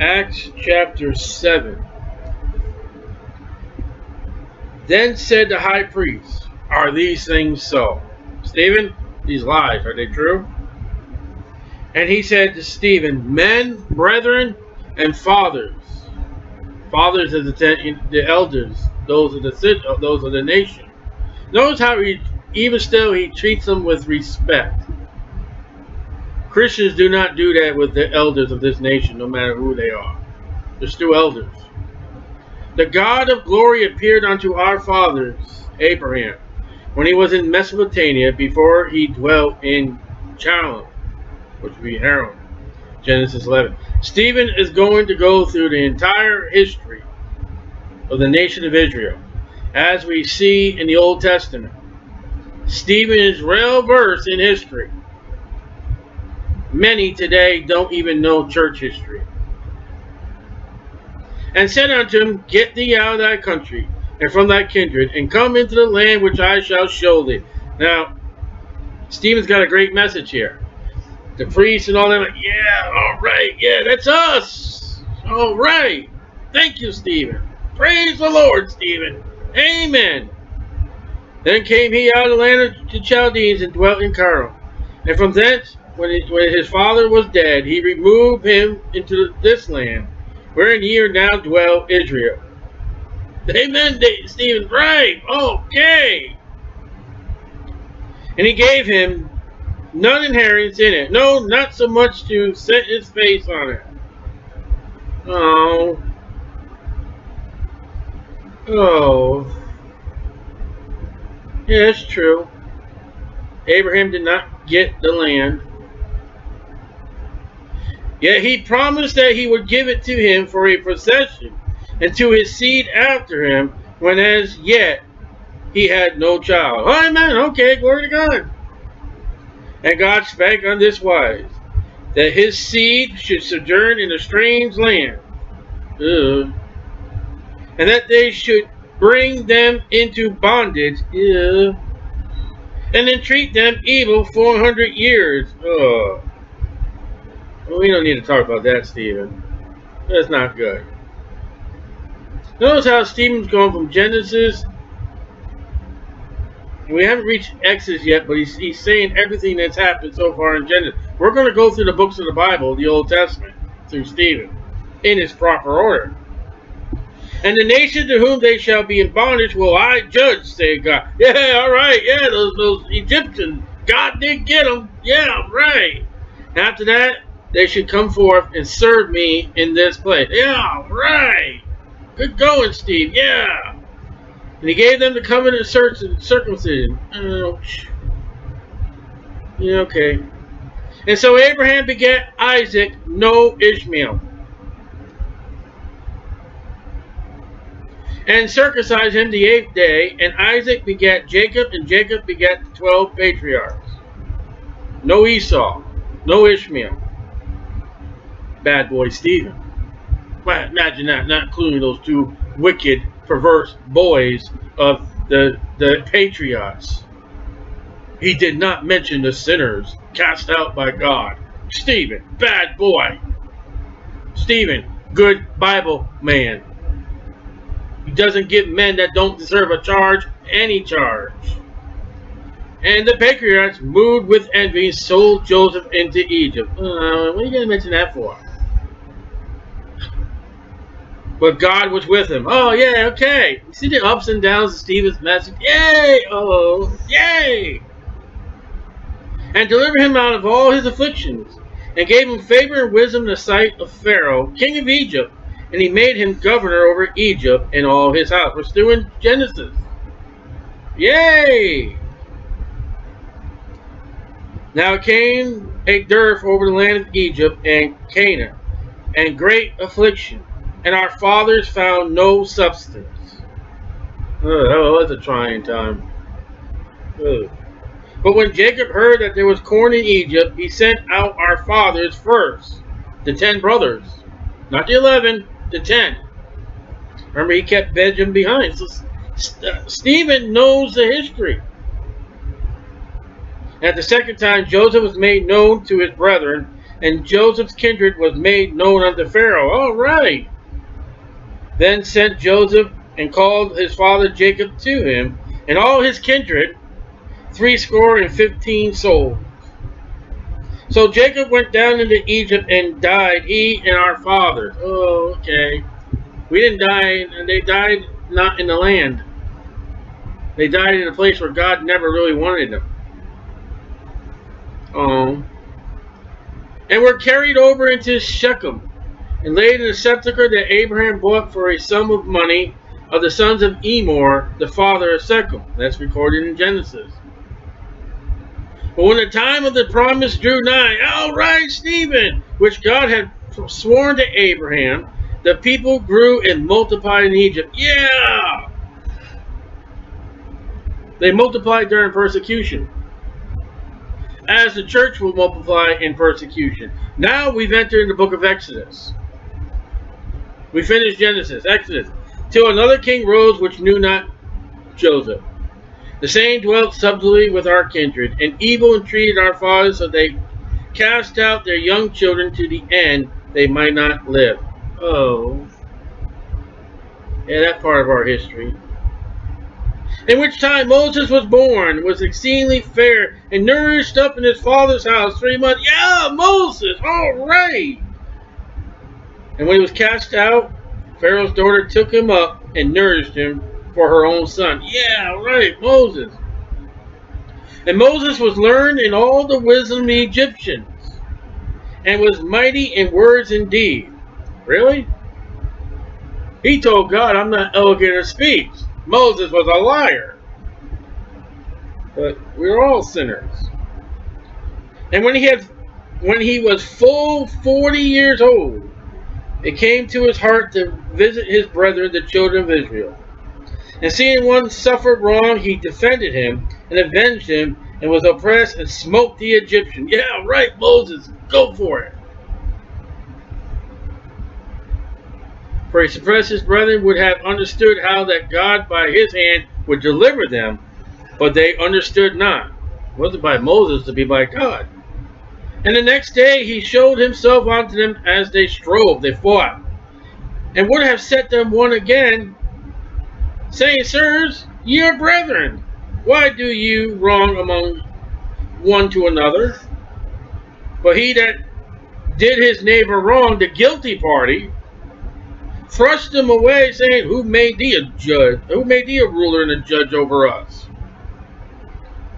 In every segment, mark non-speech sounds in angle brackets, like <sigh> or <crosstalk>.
Acts chapter 7. Then said the high priest, Are these things so? Stephen, these lies, are they true? And he said to Stephen, Men, brethren, and fathers. Fathers of the, ten, the elders, those of the those of the nation. Notice how he, even still, he treats them with respect. Christians do not do that with the elders of this nation, no matter who they are. They're still elders. The God of glory appeared unto our fathers, Abraham, when he was in Mesopotamia, before he dwelt in Charran, which would be Haran. Genesis 11. Stephen is going to go through the entire history of the nation of Israel, as we see in the Old Testament. Stephen is well versed in history. Many today don't even know church history. And said unto him, Get thee out of thy country, and from thy kindred, and come into the land which I shall show thee. Now, Stephen's got a great message here. The priests and all them, like, yeah, all right, yeah, that's us. All right. Thank you, Stephen. Praise the Lord, Stephen. Amen. Then came he out of the land of the Chaldeans and dwelt in Charran. And from thence when, when his father was dead, he removed him into this land, wherein ye are now dwell Israel. Amen, Stephen. Right. Okay. And he gave him none inheritance in it. No, not so much to set his face on it. Oh. Oh. Yeah, it's true. Abraham did not get the land. Yet he promised that he would give it to him for a possession, and to his seed after him, when as yet he had no child. Amen. Okay, glory to God. And God spake on this wise, that his seed should sojourn in a strange land, Ugh. and that they should bring them into bondage, Ugh. and entreat them evil 400 years. Ugh. We don't need to talk about that, Stephen. That's not good. Notice how Stephen's going from Genesis. We haven't reached Exodus yet, but he's, he's saying everything that's happened so far in Genesis. We're going to go through the books of the Bible, the Old Testament, through Stephen, in its proper order. And the nation to whom they shall be in bondage will I judge, say God. Yeah, all right. Yeah, those, those Egyptians. God did get them. Yeah, right. After that, they should come forth and serve me in this place. Yeah, right. Good going, Steve. Yeah. And he gave them the covenant of circumcision. Ouch. Yeah, okay. And so Abraham begat Isaac, no Ishmael. And circumcised him the eighth day, and Isaac begat Jacob, and Jacob begat the twelve patriarchs. No Esau, no Ishmael bad boy Stephen. Imagine that, not including those two wicked, perverse boys of the, the patriots. He did not mention the sinners cast out by God. Stephen, bad boy. Stephen, good Bible man. He doesn't give men that don't deserve a charge any charge. And the patriots, moved with envy, sold Joseph into Egypt. Uh, what are you going to mention that for? But God was with him. Oh, yeah, okay. You see the ups and downs of Stephen's message? Yay! Oh, yay! And delivered him out of all his afflictions, and gave him favor and wisdom in the sight of Pharaoh, king of Egypt, and he made him governor over Egypt and all his house. We're still in Genesis. Yay! Now came a dearth over the land of Egypt and Canaan, and great affliction and our fathers found no substance. Oh, that was a trying time. Oh. But when Jacob heard that there was corn in Egypt, he sent out our fathers first, the ten brothers. Not the eleven, the ten. Remember, he kept Benjamin behind. So uh, Stephen knows the history. At the second time, Joseph was made known to his brethren, and Joseph's kindred was made known unto Pharaoh. All right. Then sent Joseph and called his father Jacob to him, and all his kindred, threescore and fifteen souls. So Jacob went down into Egypt and died, he and our fathers. Oh, okay. We didn't die, and they died not in the land. They died in a place where God never really wanted them. Um, and were carried over into Shechem and laid in a sepulchre that Abraham bought for a sum of money of the sons of Emmor, the father of Shechem. That's recorded in Genesis. But when the time of the promise drew nigh, all right, Stephen, which God had sworn to Abraham, the people grew and multiplied in Egypt. Yeah! They multiplied during persecution. As the church will multiply in persecution. Now we've entered the book of Exodus. We finished Genesis, Exodus. Till another king rose which knew not Joseph. The same dwelt subtly with our kindred, and evil entreated our fathers, so they cast out their young children to the end they might not live. Oh. Yeah, that part of our history. In which time Moses was born, was exceedingly fair, and nourished up in his father's house three months. Yeah, Moses, all right. And when he was cast out, Pharaoh's daughter took him up and nourished him for her own son. Yeah, right, Moses. And Moses was learned in all the wisdom of the Egyptians, and was mighty in words and deed. Really? He told God, I'm not elegant in speech. Moses was a liar. But we're all sinners. And when he had when he was full 40 years old, it came to his heart to visit his brethren, the children of Israel. And seeing one suffered wrong, he defended him and avenged him and was oppressed and smote the Egyptian. Yeah, right, Moses, go for it. For he suppressed his brethren would have understood how that God by his hand would deliver them, but they understood not. It wasn't by Moses to be by God. And the next day he showed himself unto them as they strove, they fought, and would have set them one again, saying, Sirs, ye are brethren, why do you wrong among one to another? But he that did his neighbor wrong, the guilty party, thrust him away, saying, Who made thee a judge? Who made thee a ruler and a judge over us?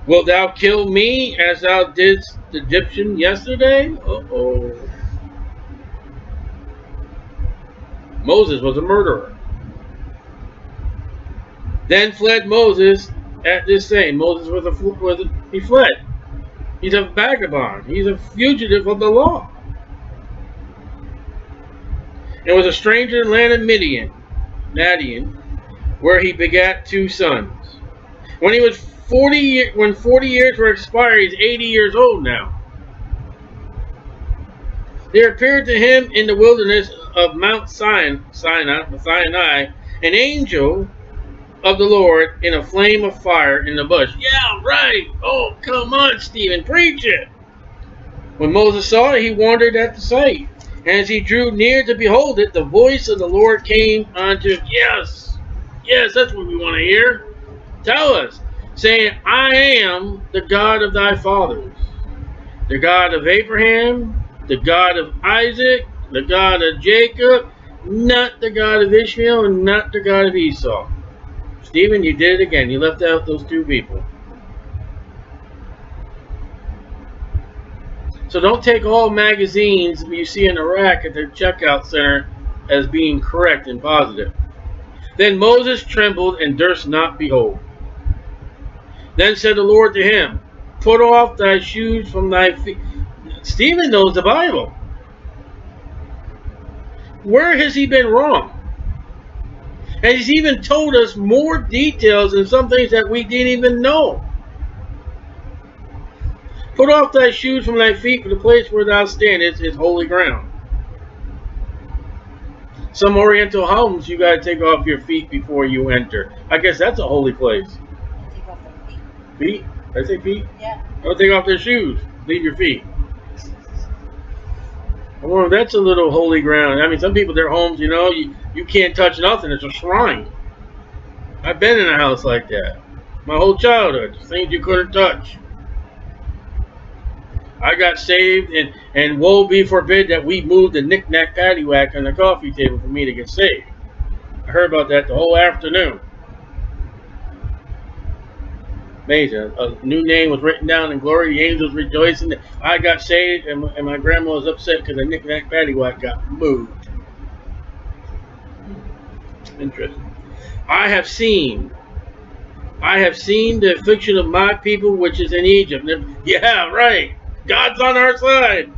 Wilt thou kill me as thou didst the Egyptian yesterday? Uh-oh. Moses was a murderer. Then fled Moses at this saying. Moses was a, was he fled. He's a vagabond. He's a fugitive of the law. And was a stranger in the land of Midian, Madian, where he begat two sons. When he was 40 when 40 years were expired, he's 80 years old now. There appeared to him in the wilderness of Mount Sinai, Sinai, an angel of the Lord in a flame of fire in the bush. Yeah, right. Oh, come on, Stephen, preach it. When Moses saw it, he wondered at the sight. And as he drew near to behold it, the voice of the Lord came unto him. Yes, yes, that's what we want to hear. Tell us, saying, I am the God of thy fathers, the God of Abraham, the God of Isaac, the God of Jacob, not the God of Ishmael, and not the God of Esau. Stephen, you did it again. You left out those two people. So don't take all magazines you see in rack at the checkout center as being correct and positive. Then Moses trembled and durst not behold. Then said the Lord to him, Put off thy shoes from thy feet. Stephen knows the Bible. Where has he been wrong? And he's even told us more details and some things that we didn't even know. Put off thy shoes from thy feet, for the place where thou standest is holy ground. Some Oriental homes, you got to take off your feet before you enter. I guess that's a holy place. Take off their feet. Feet? I say feet? Yeah. Don't take off their shoes. Leave your feet. Well, that's a little holy ground. I mean, some people, their homes, you know, you, you can't touch nothing. It's a shrine. I've been in a house like that. My whole childhood. Things you couldn't touch. I got saved, and, and woe be forbid that we moved the knick-knack paddywhack on the coffee table for me to get saved. I heard about that the whole afternoon. Amazing. A new name was written down in glory. The angels rejoicing. I got saved, and, and my grandma was upset because the knick-knack paddywhack got moved. Interesting. I have seen. I have seen the affliction of my people which is in Egypt. Yeah, right. God's on our side.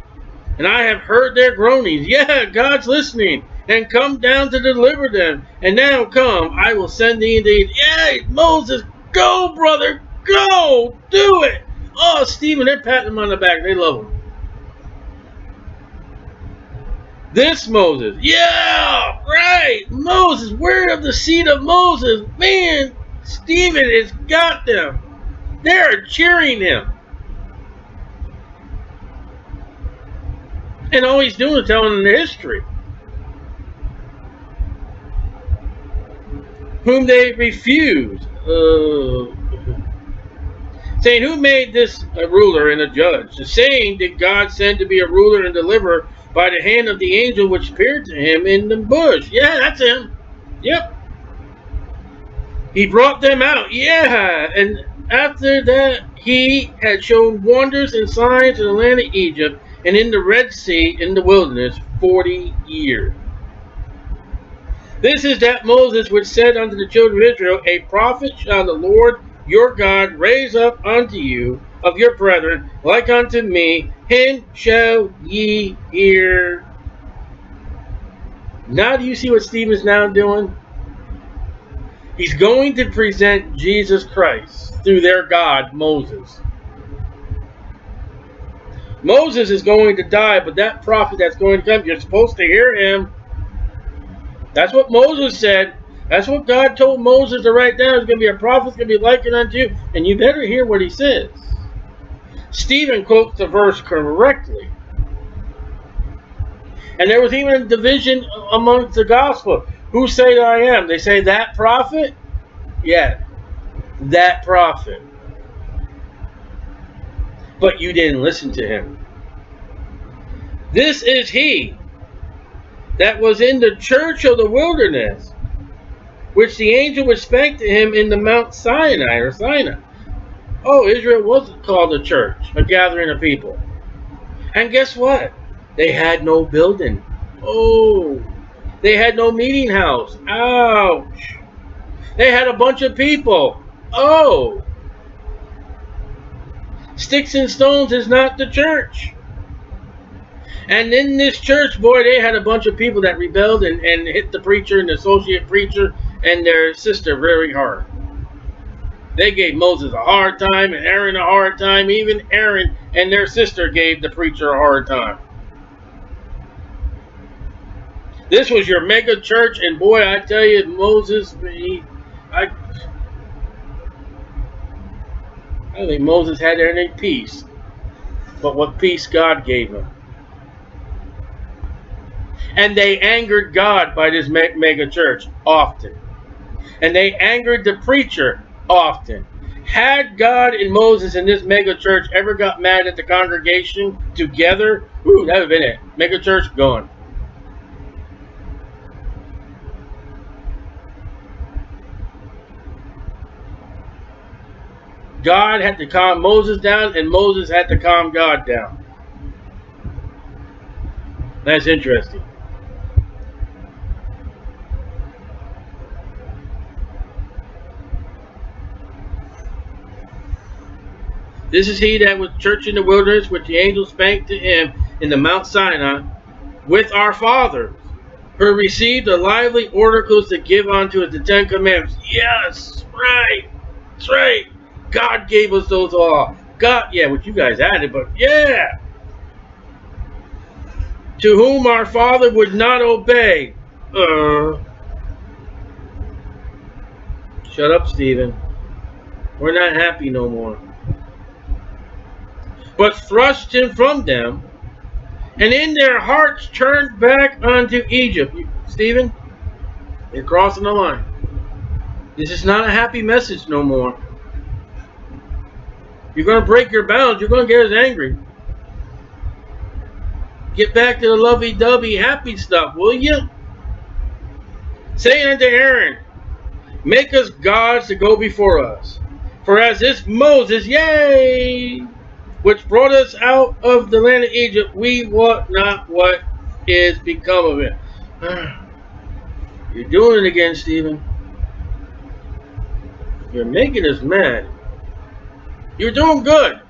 And I have heard their groanings. Yeah, God's listening. And come down to deliver them. And now come, I will send thee indeed. Yay, Moses, go, brother, Go! Do it! Oh, Stephen, they're patting him on the back. They love him. This Moses. Yeah! Right! Moses. Word of the seed of Moses. Man, Stephen has got them. They're cheering him. And all he's doing is telling them the history. Whom they refuse. Uh, saying, Who made this a ruler and a judge? The saying did God send to be a ruler and deliverer by the hand of the angel which appeared to him in the bush. Yeah, that's him. Yep. He brought them out. Yeah. And after that, he had shown wonders and signs in the land of Egypt and in the Red Sea in the wilderness 40 years. This is that Moses which said unto the children of Israel, A prophet shall the Lord your God raise up unto you of your brethren, like unto me, him shall ye hear. Now do you see what Stephen's now doing? He's going to present Jesus Christ through their God, Moses. Moses is going to die, but that prophet that's going to come, you're supposed to hear him. That's what Moses said. That's what God told Moses to write down. There's going to be a prophet, going to be likened unto you, and you better hear what he says. Stephen quotes the verse correctly. And there was even a division amongst the gospel. Who say I am? They say that prophet? Yeah, that prophet. But you didn't listen to him. This is he that was in the church of the wilderness which the angel would speak to him in the Mount Sinai or Sinai. Oh, Israel was called a church, a gathering of people. And guess what? They had no building. Oh, they had no meeting house. Ouch. They had a bunch of people. Oh. Sticks and stones is not the church. And in this church, boy, they had a bunch of people that rebelled and, and hit the preacher and the associate preacher and their sister very hard. They gave Moses a hard time and Aaron a hard time. Even Aaron and their sister gave the preacher a hard time. This was your mega church, and boy, I tell you, Moses, he, I, I think Moses had any peace, but what peace God gave him. And they angered God by this mega church often and they angered the preacher often. Had God and Moses in this mega church ever got mad at the congregation together, ooh, that would have been it. Mega church gone. God had to calm Moses down, and Moses had to calm God down. That's interesting. This is he that was church in the wilderness, which the angel spake to him in the Mount Sinai, with our fathers, who received the lively oracles to give unto us the Ten Commandments. Yes, right. That's right. God gave us those all. God, yeah, what you guys added, but yeah. To whom our father would not obey. Uh, shut up, Stephen. We're not happy no more but thrust him from them, And in their hearts turned back unto Egypt. Stephen, you're crossing the line. This is not a happy message no more. You're going to break your bounds. You're going to get us angry. Get back to the lovey-dovey happy stuff, will you? Say unto Aaron, Make us gods to go before us. For as this Moses, yea, which brought us out of the land of Egypt, we wot not what is become of it. <sighs> You're doing it again, Stephen. You're making us mad. You're doing good.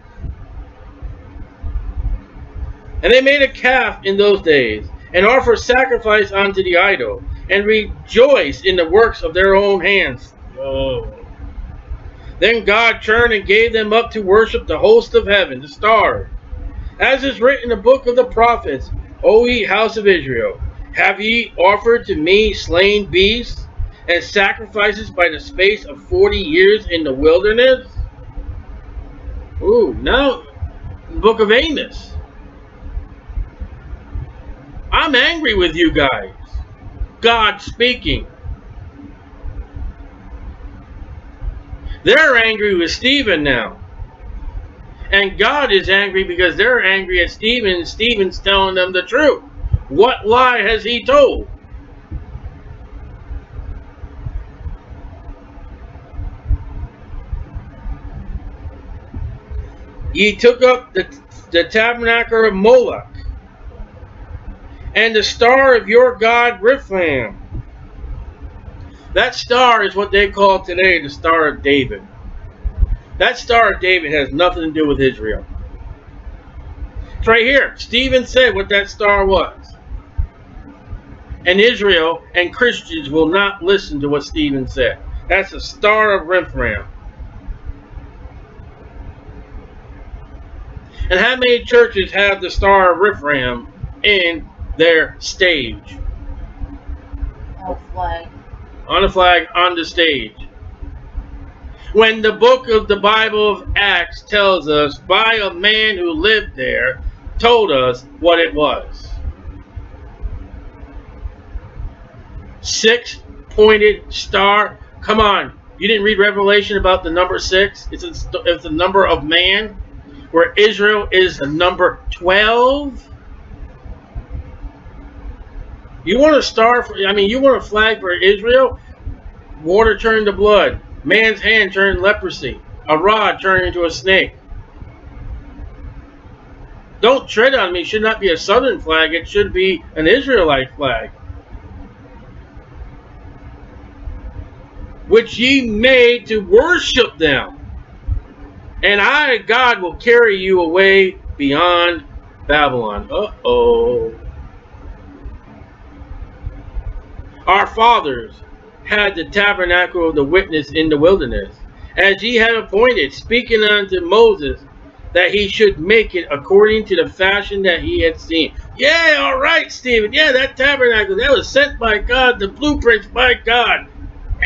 And they made a calf in those days, and offered sacrifice unto the idol, and rejoiced in the works of their own hands. Then God turned and gave them up to worship the host of heaven, the stars. As is written in the book of the prophets, O ye house of Israel, have ye offered to me slain beasts and sacrifices by the space of forty years in the wilderness? Ooh, now, book of Amos. I'm angry with you guys. God speaking. They're angry with Stephen now. And God is angry because they're angry at Stephen and Stephen's telling them the truth. What lie has he told? Ye took up the, the tabernacle of Moloch and the star of your God Remphan. That star is what they call today the Star of David. That Star of David has nothing to do with Israel. It's right here. Stephen said what that star was. And Israel and Christians will not listen to what Stephen said. That's the Star of Remphan. And how many churches have the Star of Remphan in their stage. On flag. On the flag, on the stage. When the book of the Bible of Acts tells us by a man who lived there, told us what it was. Six pointed star. Come on. You didn't read Revelation about the number six? It's, a, it's the number of man, where Israel is the number 12. You want a star for, I mean, you want a flag for Israel? Water turned to blood. Man's hand turned leprosy. A rod turned into a snake. Don't tread on me should not be a southern flag. It should be an Israelite flag. Which ye made to worship them. And I, God, will carry you away beyond Babylon. Uh-oh. Our fathers had the tabernacle of the witness in the wilderness, as ye had appointed, speaking unto Moses, that he should make it according to the fashion that he had seen. Yeah, all right, Stephen. Yeah, that tabernacle, that was sent by God, the blueprints by God.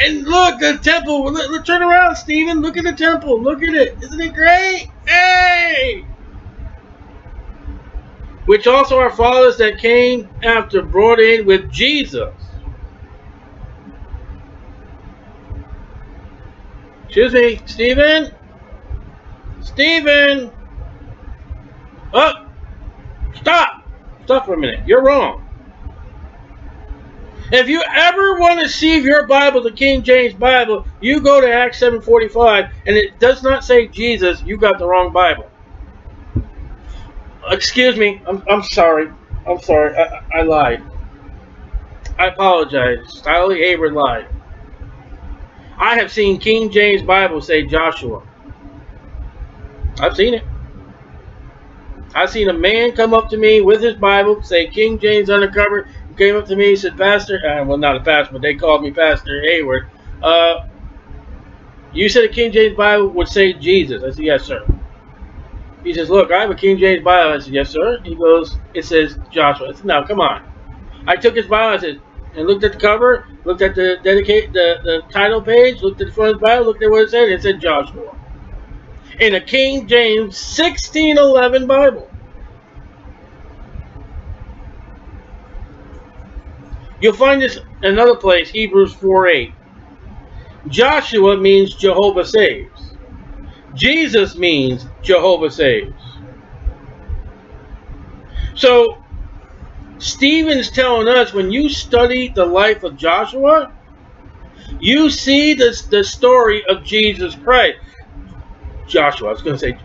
And look, the temple. Look, look, turn around, Stephen. Look at the temple. Look at it. Isn't it great? Hey! Which also our fathers that came after brought in with Jesus Excuse me, Stephen? Stephen! Oh! Stop! Stop for a minute. You're wrong. If you ever want to see your Bible, the King James Bible, you go to Acts 7.45 and it does not say Jesus, you got the wrong Bible. Excuse me. I'm, I'm sorry. I'm sorry. I, I lied. I apologize. Stylie Hayward lied. I have seen King James Bible say Joshua. I've seen it. I've seen a man come up to me with his Bible, say King James undercover. Came up to me and said, Pastor, uh, well, not a pastor, but they called me Pastor Hayward. Uh, you said a King James Bible would say Jesus. I said, yes, sir. He says, look, I have a King James Bible. I said, yes, sir. He goes, it says Joshua. I said, no, come on. I took his Bible. I said, and looked at the cover, looked at the dedicate the, the title page, looked at the front of the Bible, looked at what it said, it said Joshua. In a King James 1611 Bible. You'll find this another place, Hebrews 4.8. Joshua means Jehovah saves. Jesus means Jehovah saves. So Stephen's telling us when you study the life of Joshua, you see this, the story of Jesus Christ. Joshua, I was going to say,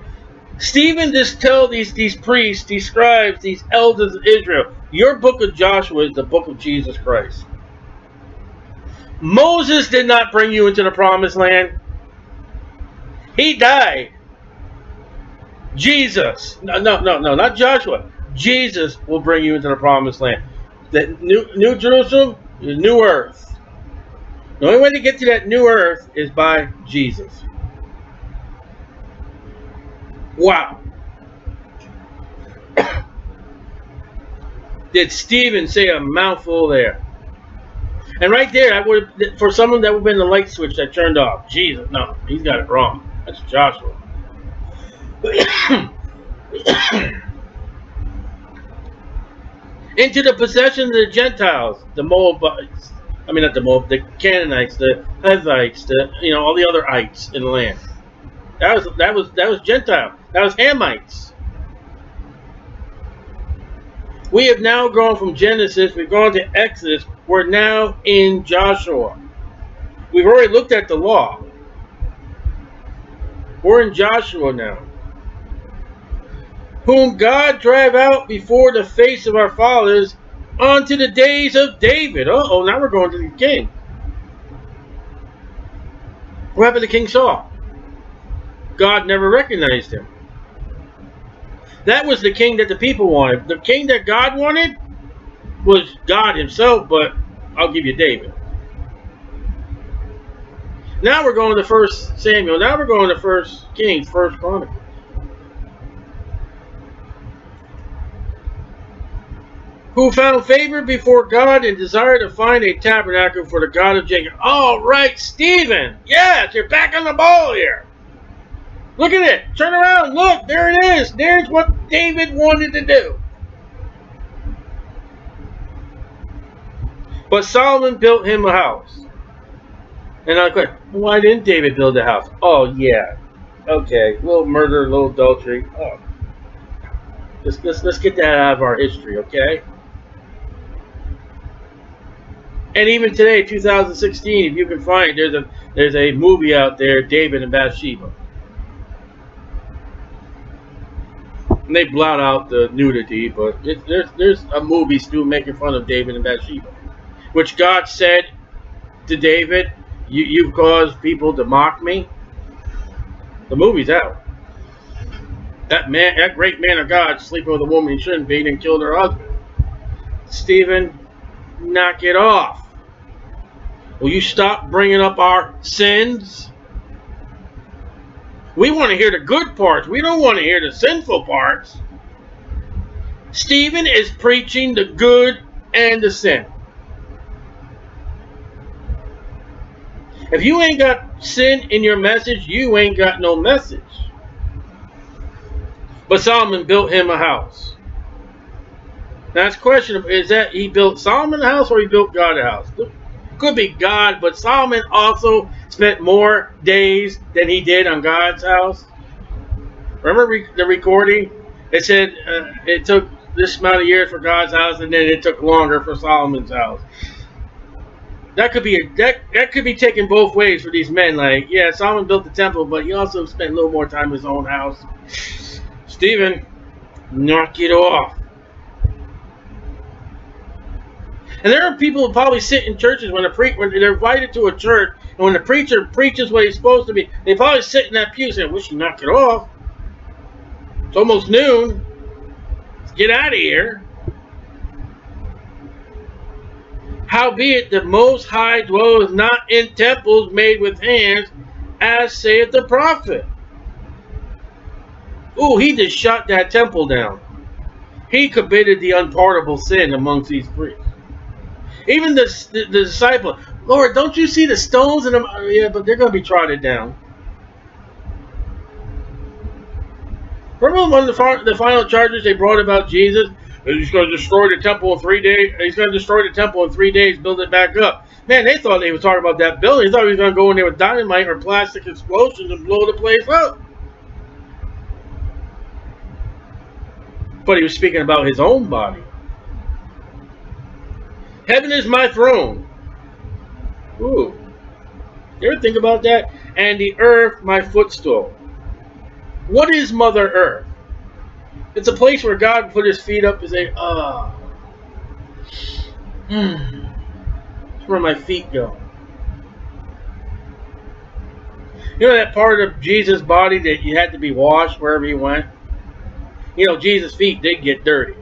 Stephen just tell these, these priests, these scribes, these elders of Israel, your book of Joshua is the book of Jesus Christ. Moses did not bring you into the promised land. He died. Jesus, no, no, no, no, not Joshua. Jesus will bring you into the promised land. That new, new Jerusalem, the new earth. The only way to get to that new earth is by Jesus. Wow. <coughs> Did Stephen say a mouthful there? And right there, I would for someone that would have been the light switch that turned off. Jesus, no, he's got it wrong. That's Joshua. <coughs> <coughs> Into the possession of the Gentiles, the Moabites. I mean, not the Moab, the Canaanites, the Hittites, the you know all the other ites in the land. That was that was that was Gentile. That was Hamites. We have now gone from Genesis, we've gone to Exodus, we're now in Joshua. We've already looked at the law. We're in Joshua now. Whom God drove out before the face of our fathers unto the days of David. Uh oh, now we're going to the king. What happened to King Saul? God never recognized him. That was the king that the people wanted. The king that God wanted was God himself, but I'll give you David. Now we're going to First Samuel. Now we're going to First Kings, First Chronicles. Who found favor before God and desired to find a tabernacle for the God of Jacob. All right, Stephen. Yes, you're back on the ball here. Look at it. Turn around. Look, there it is. There's what David wanted to do. But Solomon built him a house. And I go, why didn't David build a house? Oh, yeah. Okay. A little murder, a little adultery. Oh. Let's, let's, let's get that out of our history, okay? And even today, 2016, if you can find, there's a there's a movie out there, David and Bathsheba. And they blot out the nudity, but it, there's there's a movie still making fun of David and Bathsheba, which God said to David, you, "You've caused people to mock me." The movie's out. That man, that great man of God, sleeping with a woman he shouldn't be, and killed her husband. Stephen, knock it off. Will you stop bringing up our sins? We want to hear the good parts. We don't want to hear the sinful parts. Stephen is preaching the good and the sin. If you ain't got sin in your message, you ain't got no message. But Solomon built him a house. Now it's questionable. Is that he built Solomon house or he built God a house? Could be God, but Solomon also spent more days than he did on God's house. Remember re the recording? It said uh, it took this amount of years for God's house, and then it took longer for Solomon's house. That could be a, that that could be taken both ways for these men. Like, yeah, Solomon built the temple, but he also spent a little more time in his own house. Stephen, knock it off. And there are people who probably sit in churches when, pre when they're invited to a church and when the preacher preaches what he's supposed to be, they probably sit in that pew saying, wish you knock it off. It's almost noon. Let's get out of here. Howbeit the Most High dwelleth not in temples made with hands, as saith the prophet. Ooh, he just shut that temple down. He committed the unpardonable sin amongst these priests. Even the, the, the disciple, Lord, don't you see the stones? Oh, yeah, but they're going to be trodden down. Remember one of the, the final charges they brought about Jesus? he's going to destroy the temple in three days. He's going to destroy the temple in three days, build it back up. Man, they thought they were talking about that building. They thought he was going to go in there with dynamite or plastic explosions and blow the place up. But he was speaking about his own body. Heaven is my throne. Ooh. You ever think about that? And the earth my footstool. What is Mother Earth? It's a place where God put his feet up and say, ah. Oh. It's where my feet go. You know that part of Jesus' body that you had to be washed wherever he went? You know, Jesus' feet did get dirty.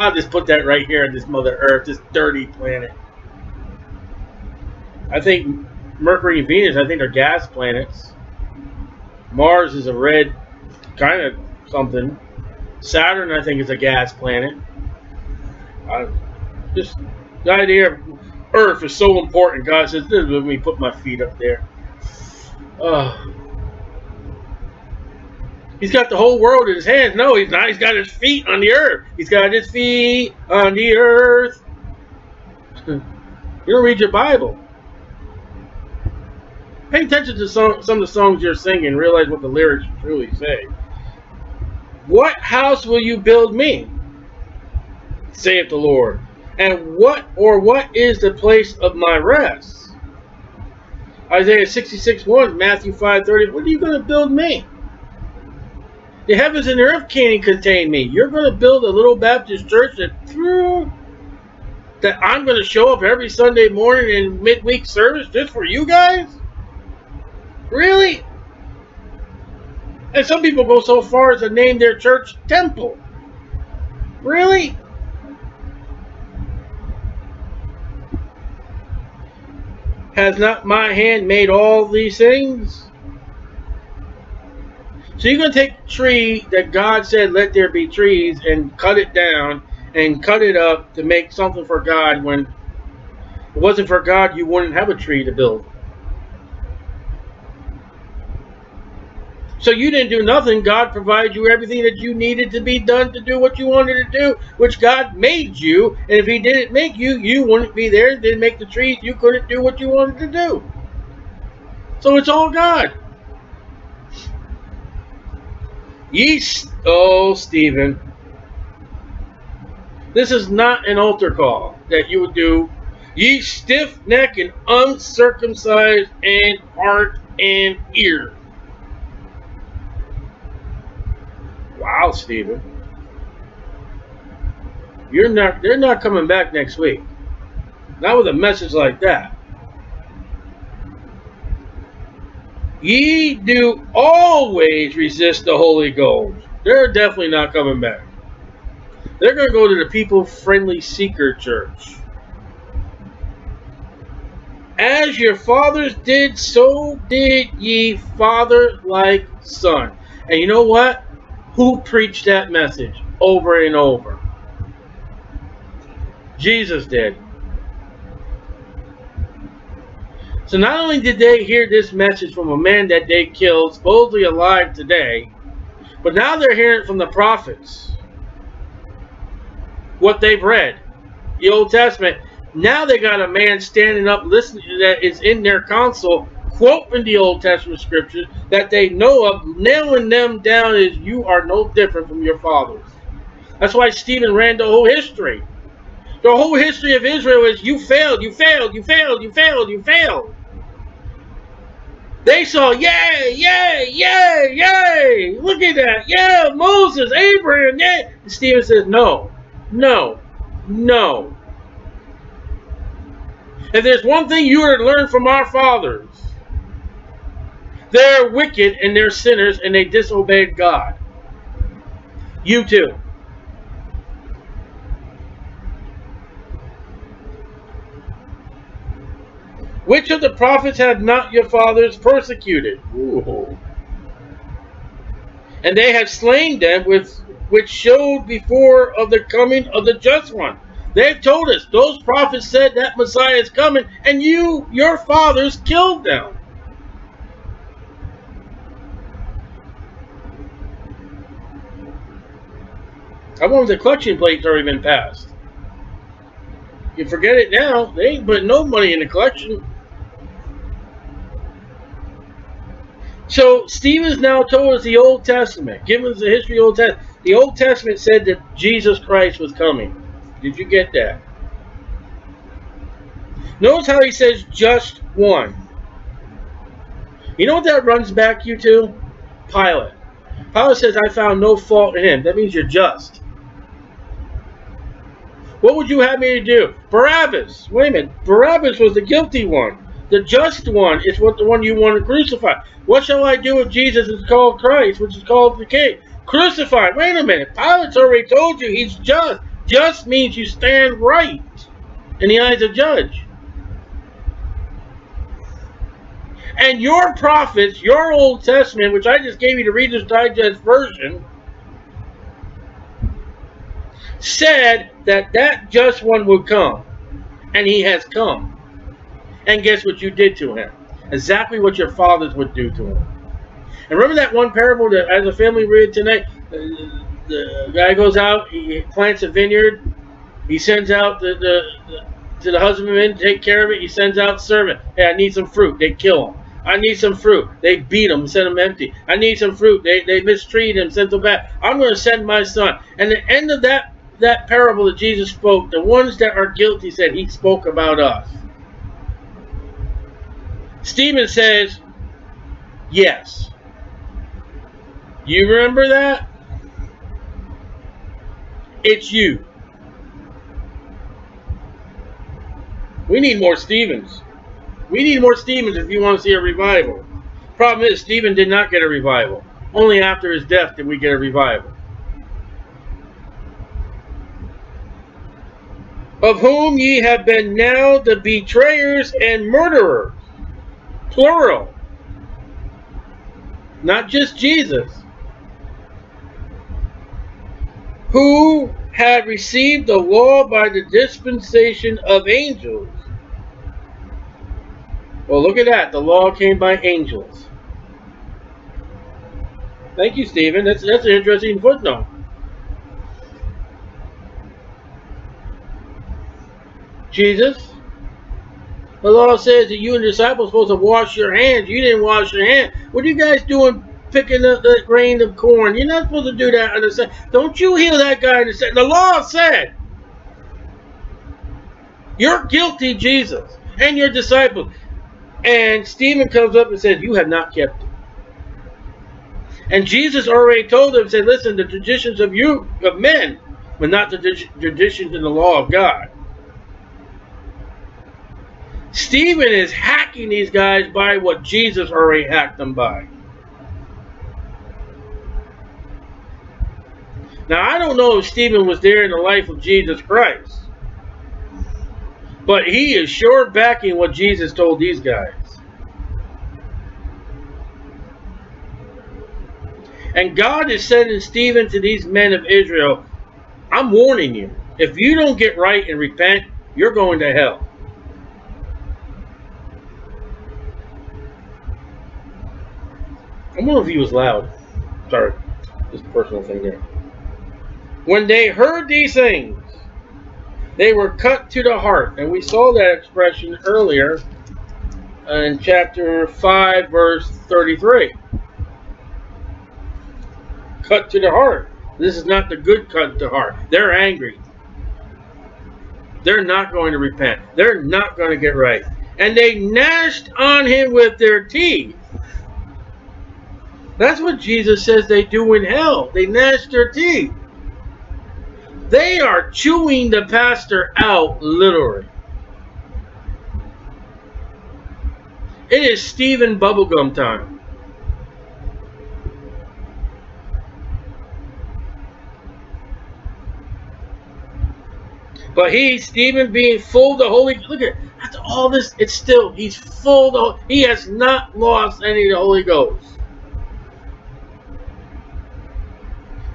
I'll just put that right here on this Mother Earth, this dirty planet. I think Mercury and Venus, I think, are gas planets. Mars is a red kind of something. Saturn, I think, is a gas planet. I, just the idea of Earth is so important. God says, "This is when we put my feet up there." Uh, he's got the whole world in his hands. No, he's not. He's got his feet on the earth. He's got his feet on the earth. you don't read your Bible. Pay attention to some, some of the songs you're singing. Realize what the lyrics truly say. What house will you build me? saith the Lord. And what or what is the place of my rest? Isaiah 66 1, Matthew 5 30. What are you going to build me? The heavens and earth can't contain me. You're going to build a little Baptist church that through that I'm going to show up every Sunday morning in midweek service just for you guys? Really? And some people go so far as to name their church Temple. Really? Has not my hand made all these things? So you're going to take tree that God said, let there be trees, and cut it down and cut it up to make something for God when it wasn't for God, you wouldn't have a tree to build. So you didn't do nothing. God provided you everything that you needed to be done to do what you wanted to do, which God made you. And if He didn't make you, you wouldn't be there. Didn't make the trees. You couldn't do what you wanted to do. So it's all God. Ye, oh, Stephen. This is not an altar call that you would do. Ye stiff neck and uncircumcised and heart and ear. Wow, Stephen. You're not they're not coming back next week. Not with a message like that. Ye do always resist the Holy Ghost. They're definitely not coming back. They're going to go to the people friendly seeker church. As your fathers did, so did ye father like son. And you know what? Who preached that message over and over? Jesus did. So not only did they hear this message from a man that they killed, supposedly alive today, but now they're hearing from the prophets what they've read, the Old Testament. Now they got a man standing up listening that is in their console quoting the Old Testament scriptures that they know of, nailing them down as you are no different from your fathers. That's why Stephen ran the whole history. The whole history of Israel is you failed, you failed, you failed, you failed, you failed. They saw, yay, yay, yay, yay. Look at that. Yeah, Moses, Abraham, yay. And Stephen says, no, no, no. If there's one thing you are to learn from our fathers, they're wicked and they're sinners and they disobeyed God. You too. Which of the prophets have not your fathers persecuted? Ooh. And they have slain them with which showed before of the coming of the just one. They've told us those prophets said that Messiah is coming, and you, your fathers, killed them. I if the collection plate's already been passed. You forget it now, they ain't putting no money in the collection. So Stephen's now told us the Old Testament, giving us the history of the Old Testament. The Old Testament said that Jesus Christ was coming. Did you get that? Notice how he says just one. You know what that runs back you to? Pilate. Pilate says, I found no fault in him. That means you're just. What would you have me to do? Barabbas. Wait a minute. Barabbas was the guilty one. The just one is what the one you want to crucify. What shall I do if Jesus is called Christ, which is called the King? Crucified. Wait a minute. Pilate's already told you he's just. Just means you stand right in the eyes of judge. And your prophets, your Old Testament, which I just gave you to read the Reader's Digest version, said that that just one would come. And he has come. And guess what you did to him? Exactly what your fathers would do to him. And remember that one parable that as a family read tonight? The, guy goes out, he plants a vineyard, he sends out the, the, the to the husbandman to take care of it. He sends out servant. Hey, I need some fruit. They kill him. I need some fruit. They beat him, send him empty. I need some fruit. They, they mistreat him, send him back. I'm going to send my son. And the end of that, that parable that Jesus spoke, the ones that are guilty said he spoke about us. Stephen says, yes. You remember that? It's you. We need more Stevens. We need more Stevens if you want to see a revival. Problem is, Stephen did not get a revival. Only after his death did we get a revival. Of whom ye have been now the betrayers and murderers. Plural. Not just Jesus. Who had received the law by the dispensation of angels well, look at that. The law came by angels. Thank you, Stephen. That's, that's an interesting footnote. Jesus, the law says that you and disciples are supposed to wash your hands. You didn't wash your hands. What are you guys doing picking up the grain of corn? You're not supposed to do that. The Don't you hear that guy in the law said, you're guilty, Jesus, and your disciples. And Stephen comes up and says, You have not kept it. And Jesus already told them, said, Listen, the traditions of you, of men, but not the traditions in the law of God. Stephen is hacking these guys by what Jesus already hacked them by. Now, I don't know if Stephen was there in the life of Jesus Christ. But he is sure backing what Jesus told these guys. And God is sending Stephen to these men of Israel. I'm warning you. If you don't get right and repent, you're going to hell. I if he was loud. Sorry. Just personal thing there. When they heard these things, they were cut to the heart. And we saw that expression earlier in chapter 5, verse 33. Cut to the heart. This is not the good cut to heart. They're angry. They're not going to repent. They're not going to get right. And they gnashed on him with their teeth. That's what Jesus says they do in hell. They gnash their teeth. They are chewing the pastor out, literally. It is Stephen Bubblegum time. But he, Stephen, being full of the Holy, look at after all this, it's still, he's full of, he has not lost any of the Holy Ghost.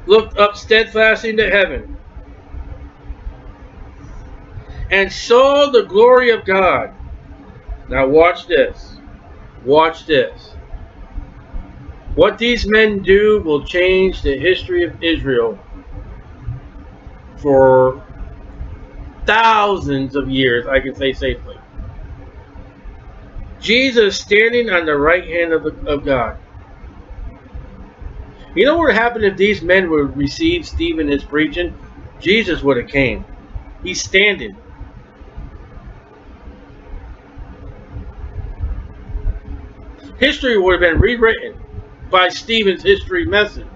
Looked up steadfastly into heaven and saw the glory of God. Now watch this. Watch this. What these men do will change the history of Israel for thousands of years, I can say safely. Jesus standing on the right hand of, the, of God. You know what would happen if these men would receive Stephen his preaching? Jesus would have came. He's standing. History would have been rewritten by Stephen's history message.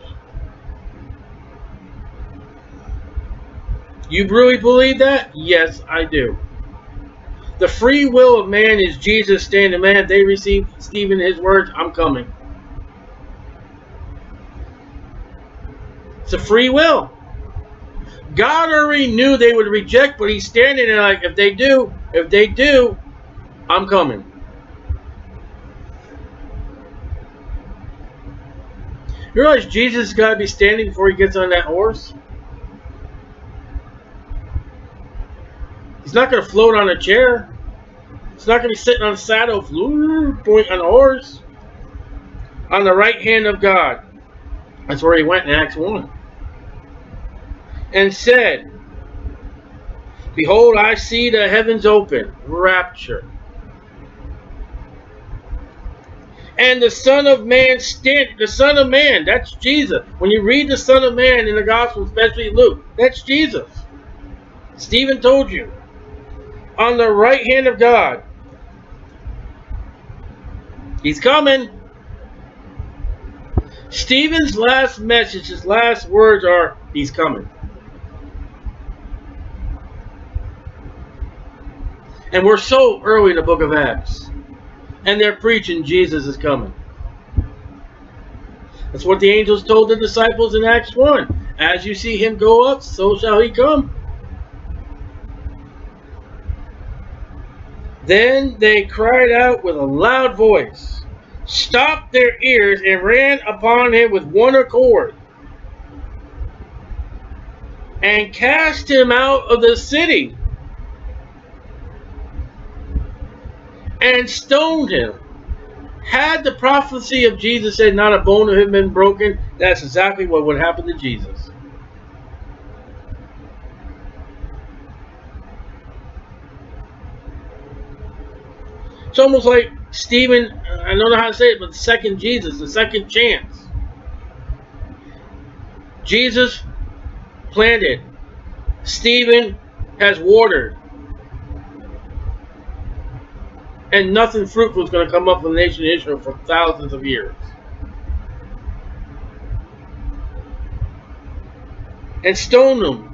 You really believe that? Yes, I do. The free will of man is Jesus standing. Man, they receive Stephen his words, I'm coming. It's a free will. God already knew they would reject, but he's standing there like, if they do, if they do, I'm coming. You realize Jesus got to be standing before he gets on that horse? He's not going to float on a chair. He's not going to be sitting on a saddle, point on a horse. On the right hand of God. That's where he went in Acts 1. And said, Behold, I see the heavens open, rapture. And the Son of Man stand the Son of Man, that's Jesus. When you read the Son of Man in the Gospel, especially Luke, that's Jesus. Stephen told you on the right hand of God. He's coming. Stephen's last message, his last words are, He's coming. And we're so early in the book of Acts. And they're preaching Jesus is coming. That's what the angels told the disciples in Acts 1. As you see him go up, so shall he come. Then they cried out with a loud voice, stopped their ears, and ran upon him with one accord, and cast him out of the city, and stoned him. Had the prophecy of Jesus said not a bone of him been broken, that's exactly what would happen to Jesus. It's almost like Stephen, I don't know how to say it, but the second Jesus, the second chance. Jesus planted. Stephen has watered. And nothing fruitful is going to come up from the nation of Israel for thousands of years. And stone them.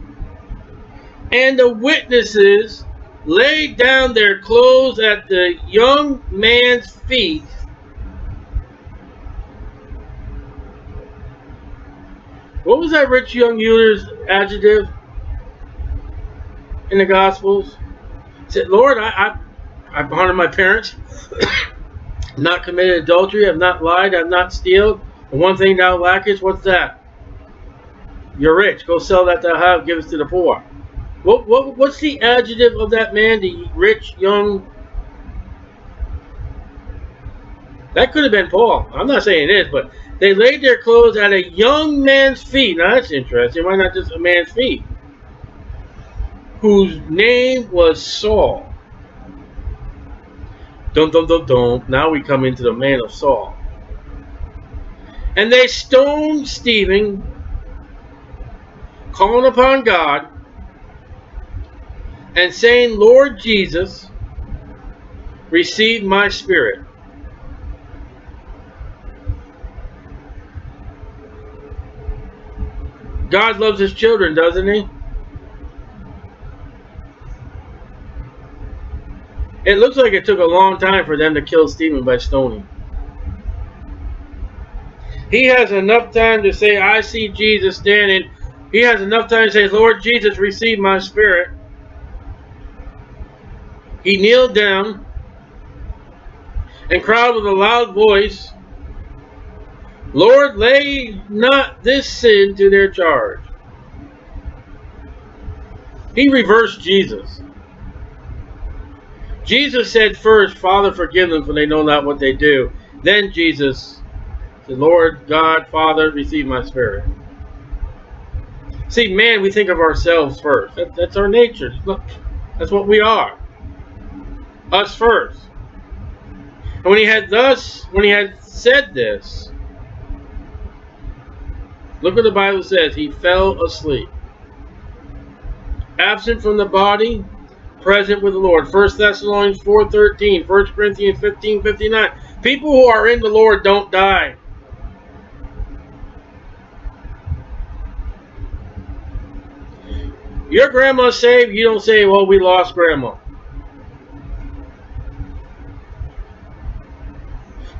And the witnesses laid down their clothes at the young man's feet. What was that rich young ruler's adjective in the Gospels? He said, Lord, I, I, I've honored my parents, <coughs> not committed adultery, I've not lied, I've not stealed. And one thing thou lackest, what's that? You're rich. Go sell that thou have, give it to the poor. What, what what's the adjective of that man? The rich young. That could have been Paul. I'm not saying it is, but they laid their clothes at a young man's feet. Now that's interesting. Why not just a man's feet? Whose name was Saul. Dum dum dum. Now we come into the man of Saul. And they stoned Stephen, calling upon God and saying, Lord Jesus, receive my spirit. God loves his children, doesn't he? It looks like it took a long time for them to kill Stephen by stoning. He has enough time to say, I see Jesus standing. He has enough time to say, Lord Jesus, receive my spirit. He kneeled down and cried with a loud voice, Lord, lay not this sin to their charge. He reversed Jesus. Jesus said first, Father, forgive them, for they know not what they do. Then Jesus said, Lord God, Father, receive my spirit. See, man, we think of ourselves first. That, that's our nature. Look, that's what we are. Us first. And when he had thus, when he had said this, look what the Bible says. He fell asleep. Absent from the body, present with the Lord. 1 Thessalonians 4.13, 1 Corinthians 15.59. People who are in the Lord don't die. Your grandma's saved, you don't say, well, we lost grandma.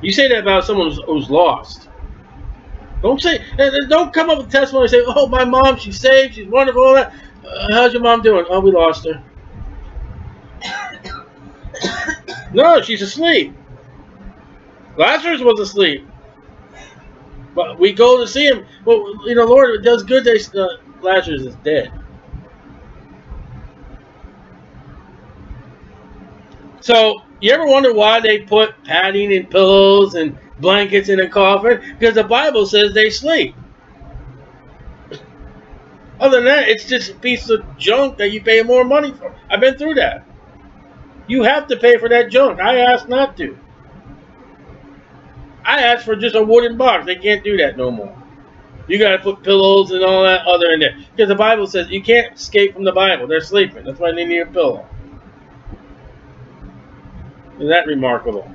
You say that about someone who's, who's lost. Don't say, don't come up with testimony and say, oh, my mom, she's saved, she's wonderful, all that. Uh, how's your mom doing? Oh, we lost her. <coughs> no, she's asleep. Lazarus was asleep. But we go to see him. Well, you know, Lord, it does good that uh, Lazarus is dead. So, you ever wonder why they put padding and pillows and blankets in a coffin? Because the Bible says they sleep. Other than that, it's just a piece of junk that you pay more money for. I've been through that. You have to pay for that junk. I asked not to. I asked for just a wooden box. They can't do that no more. You got to put pillows and all that other in there. Because the Bible says you can't escape from the Bible. They're sleeping. That's why they need a pillow. Isn't that remarkable?